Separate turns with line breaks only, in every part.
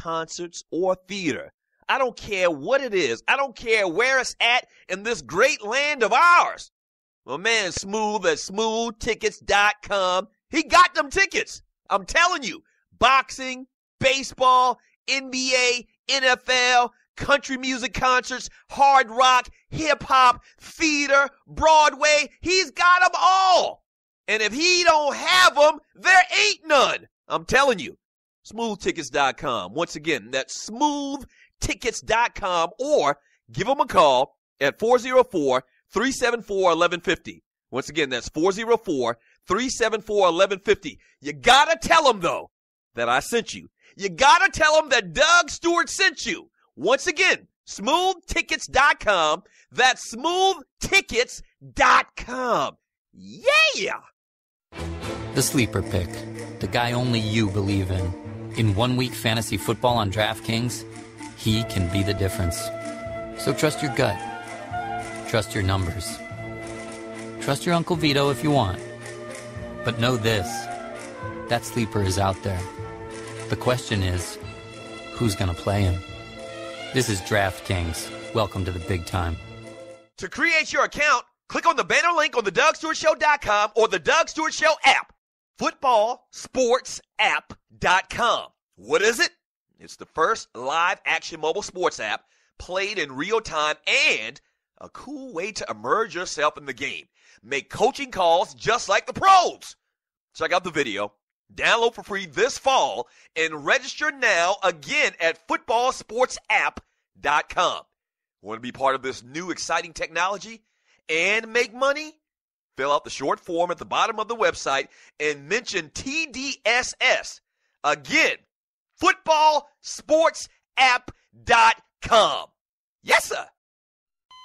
concerts, or theater. I don't care what it is. I don't care where it's at in this great land of ours. My man Smooth at smoothtickets.com. He got them tickets. I'm telling you. Boxing, baseball, NBA, NFL, country music concerts, hard rock, hip hop, theater, Broadway. He's got them all. And if he don't have them, there ain't none. I'm telling you. Smoothtickets.com. Once again, that's smoothtickets.com or give them a call at 404 374 1150. Once again, that's 404 374 1150. You gotta tell them though that I sent you. You gotta tell them that Doug Stewart sent you. Once again, smoothtickets.com. That's smoothtickets.com. Yeah!
The sleeper pick. The guy only you believe in. In one week fantasy football on DraftKings, he can be the difference. So trust your gut. Trust your numbers. Trust your Uncle Vito if you want. But know this that sleeper is out there. The question is who's going to play him? This is DraftKings. Welcome to the big time.
To create your account, click on the banner link on the DougStewartShow.com or the Doug Stewart Show app. FootballSportsApp.com. What is it? It's the first live action mobile sports app played in real time and a cool way to immerse yourself in the game. Make coaching calls just like the pros. Check out the video. Download for free this fall and register now again at footballsportsapp.com. Want to be part of this new exciting technology and make money? Fill out the short form at the bottom of the website and mention TDSS. Again, footballsportsapp.com. Yes, sir.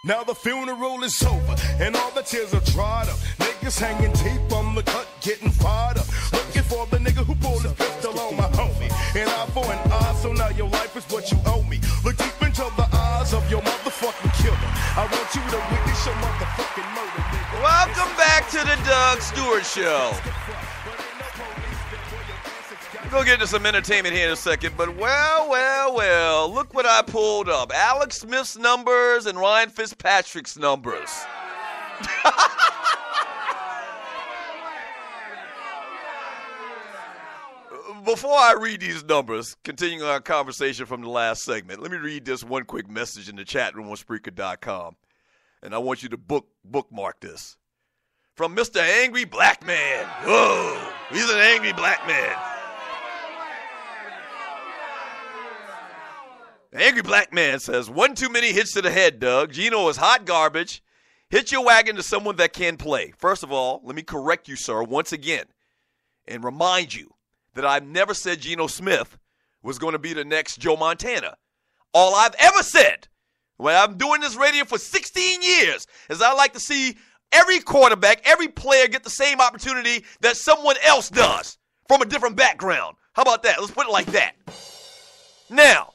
Now the funeral is over and all the tears are dried up. Niggas hanging deep on the cut, getting fired up. Looking for the nigga who pulled his pistol on my homie. And eye for an eye, so now your life is what you owe me. Look deep into the eyes of your motherfucking
Welcome back to the Doug Stewart Show. To get into some entertainment here in a second, but well, well, well, look what I pulled up Alex Smith's numbers and Ryan Fitzpatrick's numbers. Before I read these numbers, continuing our conversation from the last segment, let me read this one quick message in the chat room on Spreaker.com. And I want you to book bookmark this. From Mr. Angry Black Man. Whoa, he's an angry black man. Angry black man says, one too many hits to the head, Doug. Geno is hot garbage. Hit your wagon to someone that can play. First of all, let me correct you, sir, once again, and remind you that I've never said Geno Smith was going to be the next Joe Montana. All I've ever said when I'm doing this radio for 16 years is I like to see every quarterback, every player get the same opportunity that someone else does from a different background. How about that? Let's put it like that. Now,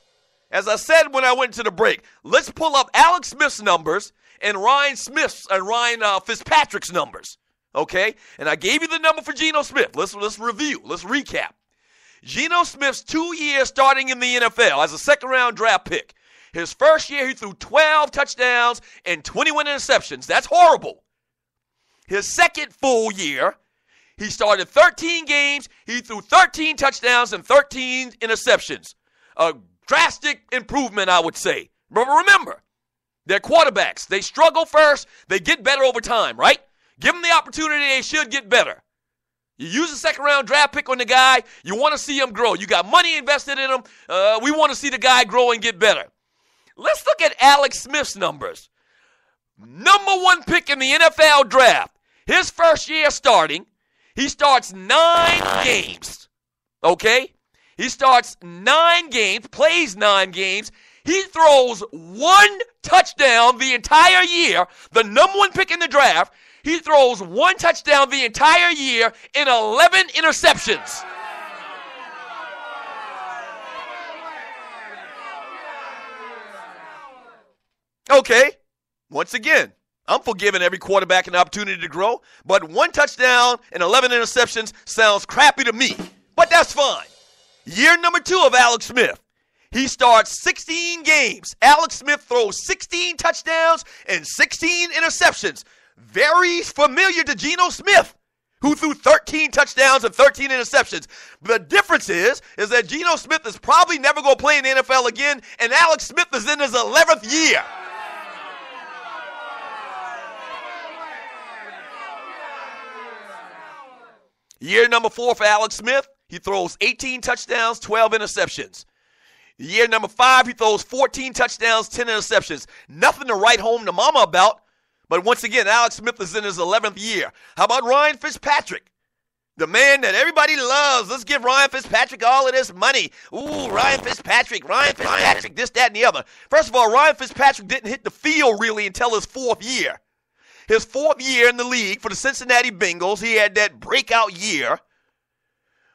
as I said when I went to the break, let's pull up Alex Smith's numbers and Ryan Smith's and Ryan uh, Fitzpatrick's numbers. Okay, and I gave you the number for Geno Smith. Let's let's review. Let's recap. Geno Smith's two years starting in the NFL as a second round draft pick. His first year, he threw 12 touchdowns and 21 interceptions. That's horrible. His second full year, he started 13 games. He threw 13 touchdowns and 13 interceptions. A drastic improvement, I would say. But remember, they're quarterbacks. They struggle first, they get better over time, right? Give them the opportunity, they should get better. You use a second round draft pick on the guy, you want to see him grow. You got money invested in him. Uh, we want to see the guy grow and get better. Let's look at Alex Smith's numbers. Number one pick in the NFL draft. His first year starting, he starts nine games. Okay? He starts nine games, plays nine games. He throws one touchdown the entire year, the number one pick in the draft. He throws one touchdown the entire year in 11 interceptions. Okay, once again, I'm forgiving every quarterback an opportunity to grow, but one touchdown and 11 interceptions sounds crappy to me. But that's fine. Year number two of Alex Smith. He starts 16 games. Alex Smith throws 16 touchdowns and 16 interceptions. Very familiar to Geno Smith, who threw 13 touchdowns and 13 interceptions. The difference is, is that Geno Smith is probably never going to play in the NFL again, and Alex Smith is in his 11th year. Year number four for Alex Smith, he throws 18 touchdowns, 12 interceptions. Year number five, he throws 14 touchdowns, 10 interceptions. Nothing to write home to mama about. But once again, Alex Smith is in his 11th year. How about Ryan Fitzpatrick? The man that everybody loves. Let's give Ryan Fitzpatrick all of this money. Ooh, Ryan Fitzpatrick, Ryan Fitzpatrick, this, that, and the other. First of all, Ryan Fitzpatrick didn't hit the field really until his fourth year. His fourth year in the league for the Cincinnati Bengals, he had that breakout year.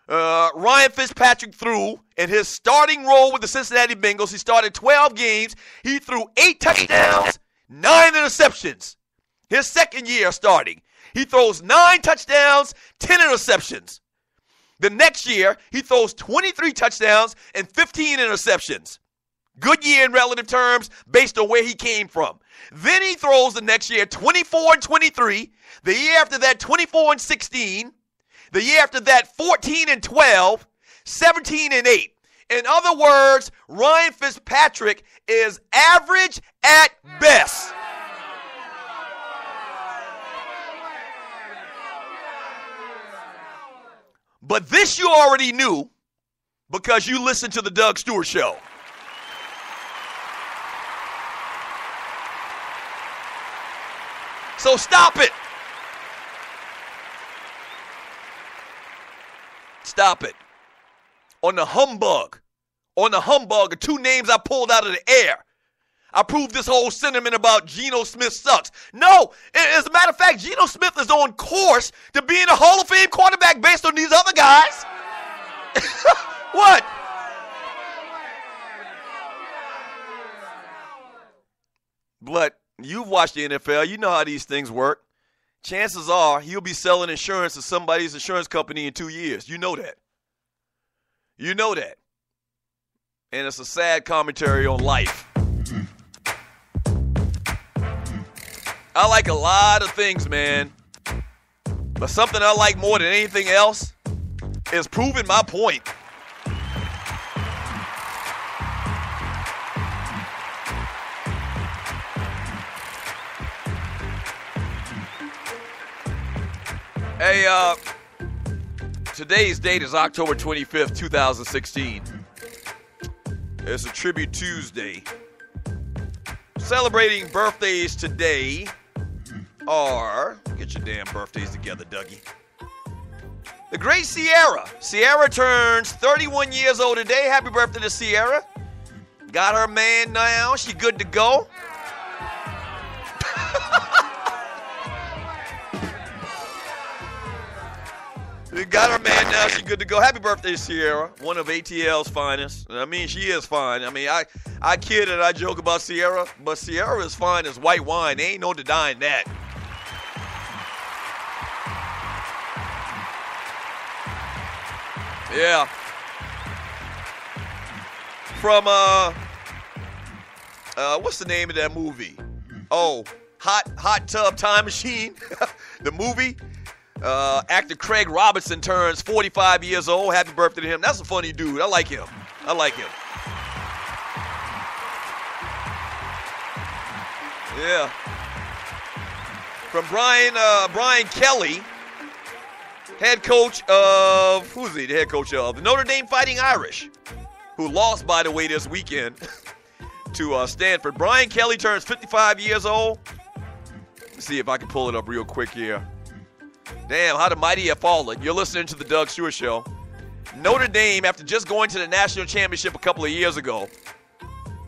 Uh, Ryan Fitzpatrick threw in his starting role with the Cincinnati Bengals. He started 12 games. He threw eight touchdowns, nine interceptions. His second year starting, he throws nine touchdowns, 10 interceptions. The next year, he throws 23 touchdowns and 15 interceptions. Good year in relative terms based on where he came from. Then he throws the next year 24 and 23. The year after that, 24 and 16. The year after that, 14 and 12. 17 and 8. In other words, Ryan Fitzpatrick is average at best. But this you already knew because you listened to the Doug Stewart Show. So stop it. Stop it. On the humbug. On the humbug of two names I pulled out of the air. I proved this whole sentiment about Geno Smith sucks. No, as a matter of fact, Geno Smith is on course to being a Hall of Fame quarterback based on these other guys. what? But you've watched the NFL. You know how these things work. Chances are he'll be selling insurance to somebody's insurance company in two years. You know that. You know that. And it's a sad commentary on life. I like a lot of things, man. But something I like more than anything else is proving my point. Hey, uh, today's date is October 25th, 2016. It's a tribute Tuesday. Celebrating birthdays today are get your damn birthdays together, Dougie. The great Ciara. Ciara turns 31 years old today. Happy birthday to Ciara. Got her man now. She good to go. We got her man now. She good to go. Happy birthday, Ciara. One of ATL's finest. I mean, she is fine. I mean, I I kid and I joke about Ciara, but Ciara is fine as white wine. There ain't no denying that. Yeah. From uh uh what's the name of that movie? Oh, Hot Hot Tub Time Machine. the movie. Uh, actor Craig Robinson turns 45 years old. Happy birthday to him. That's a funny dude. I like him. I like him. Yeah. From Brian uh, Brian Kelly, head coach of who's he? The head coach of the Notre Dame Fighting Irish, who lost by the way this weekend to uh, Stanford. Brian Kelly turns 55 years old. Let's see if I can pull it up real quick here. Damn, how the mighty have fallen. You're listening to the Doug Stewart Show. Notre Dame, after just going to the national championship a couple of years ago,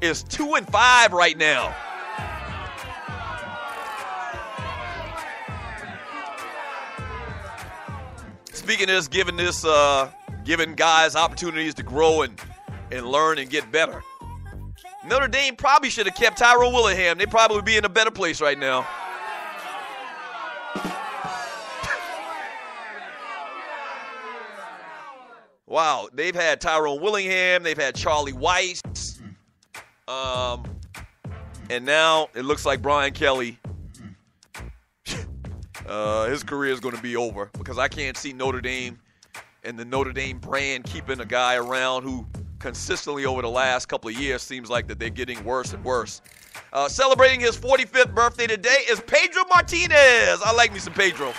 is two and five right now. Speaking this, giving this, uh, giving guys opportunities to grow and and learn and get better. Notre Dame probably should have kept Tyrone Willingham. They probably would be in a better place right now. wow, they've had Tyrone Willingham, they've had Charlie Weis, um, and now it looks like Brian Kelly. Uh, his career is going to be over because I can't see Notre Dame and the Notre Dame brand keeping a guy around who consistently over the last couple of years seems like that they're getting worse and worse. Uh, celebrating his 45th birthday today is Pedro Martinez. I like me some Pedro.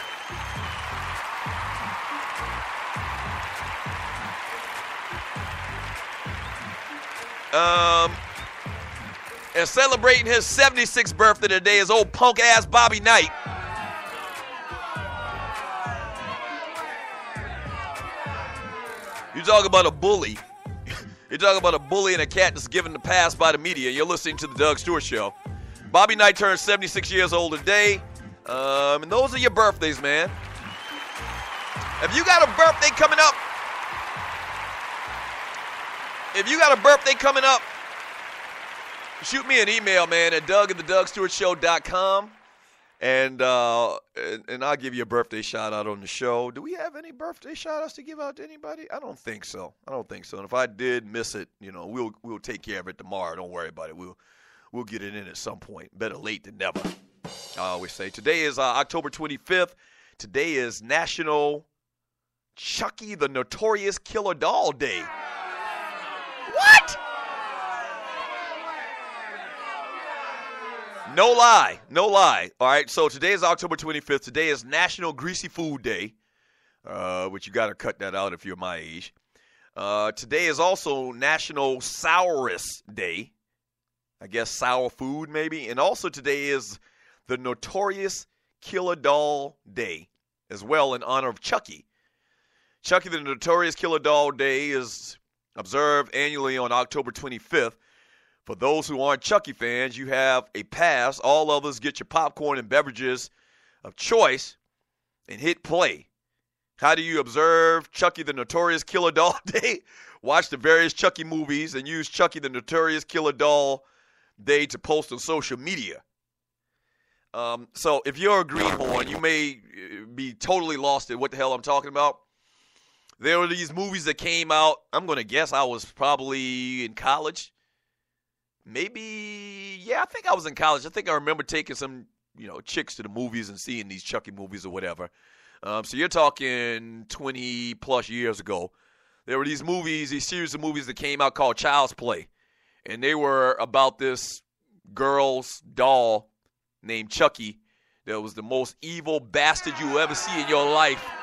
Um, and celebrating his 76th birthday today is old punk ass Bobby Knight. You talk about a bully. you talk about a bully and a cat that's given the pass by the media. You're listening to the Doug Stewart Show. Bobby Knight turns 76 years old today. Um, and those are your birthdays, man. If you got a birthday coming up, if you got a birthday coming up, shoot me an email, man, at Doug at the. And, uh, and and I'll give you a birthday shout out on the show. Do we have any birthday shout outs to give out to anybody? I don't think so. I don't think so. And if I did miss it, you know, we'll we'll take care of it tomorrow. Don't worry about it. We'll we'll get it in at some point. Better late than never. I always say. Today is uh, October 25th. Today is National Chucky the Notorious Killer Doll Day. What? No lie. No lie. All right. So today is October 25th. Today is National Greasy Food Day, uh, which you got to cut that out if you're my age. Uh, today is also National Sourest Day. I guess sour food, maybe. And also today is the Notorious Killer Doll Day as well in honor of Chucky. Chucky the Notorious Killer Doll Day is observed annually on October 25th. For those who aren't Chucky fans, you have a pass. All others get your popcorn and beverages of choice and hit play. How do you observe Chucky the Notorious Killer Doll Day? Watch the various Chucky movies and use Chucky the Notorious Killer Doll Day to post on social media. Um, so if you're a greenhorn, you may uh, be totally lost at what the hell I'm talking about. There were these movies that came out. I'm going to guess I was probably in college. Maybe, yeah, I think I was in college. I think I remember taking some, you know, chicks to the movies and seeing these Chucky movies or whatever. Um, so you're talking 20 plus years ago. There were these movies, these series of movies that came out called Child's Play. And they were about this girl's doll named Chucky that was the most evil bastard you ever see in your life.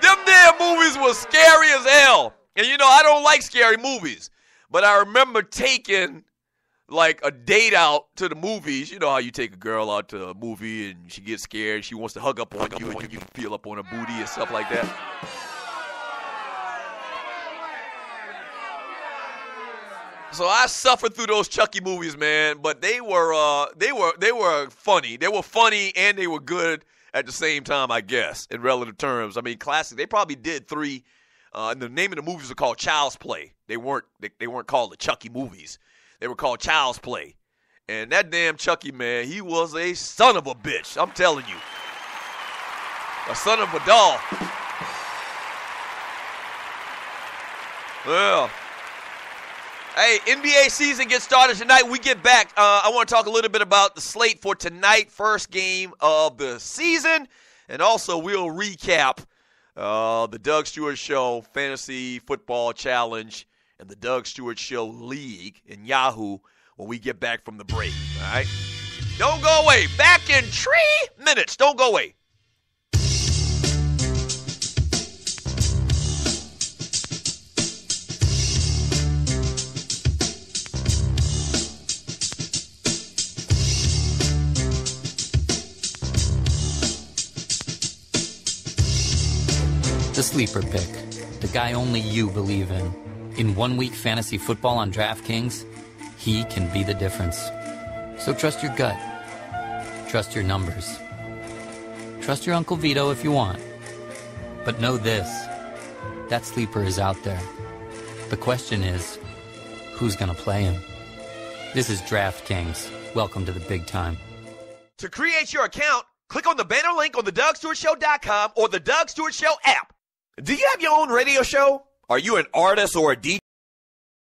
Them damn movies were scary as hell. And you know, I don't like scary movies. But I remember taking like a date out to the movies. You know how you take a girl out to a movie and she gets scared, she wants to hug up on you, and you feel up on her booty and stuff like that. So I suffered through those Chucky movies, man. But they were uh, they were they were funny. They were funny and they were good at the same time, I guess, in relative terms. I mean, classic. They probably did three. Uh, and the name of the movies were called Child's Play. They weren't they, they weren't called the Chucky movies. They were called Child's Play. And that damn Chucky man, he was a son of a bitch. I'm telling you, a son of a doll. Well. Hey, NBA season gets started tonight. We get back. Uh, I want to talk a little bit about the slate for tonight, first game of the season, and also we'll recap uh, the Doug Stewart Show Fantasy Football Challenge and the Doug Stewart Show League in Yahoo when we get back from the break. All right, don't go away. Back in three minutes. Don't go away.
Sleeper Pick, the guy only you believe in. In one week fantasy football on DraftKings, he can be the difference. So trust your gut. Trust your numbers. Trust your Uncle Vito if you want. But know this that sleeper is out there. The question is who's going to play him? This is DraftKings. Welcome to the big time.
To create your account, click on the banner link on the DougStewartShow.com or the Doug Stewart Show app. Do you have your own radio show? Are you an artist or a DJ?